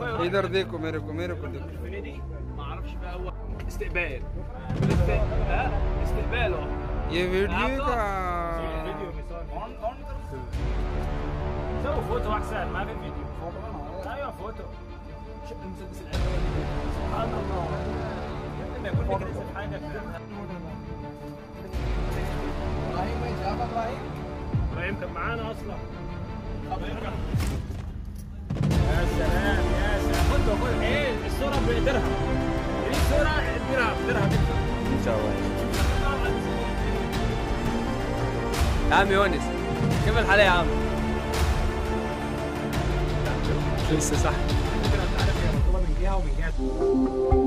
اخويا इधर देखो मेरे को मेरे को देखो في دي ما اعرفش بقى هو استقبال است- ها استقبال اهو ये वीडियो का سووا فوتو احسن ما في فيديو ايوه فوتو شوف المسدس العلمي سبحان الله لما يكون في كنيسه حاجه ابراهيم وين شاف ابراهيم؟ ابراهيم كان معانا اصلا إيه درهم يا عم يونس كيف الحال يا عم؟ لسه صح من جهه ومن جهه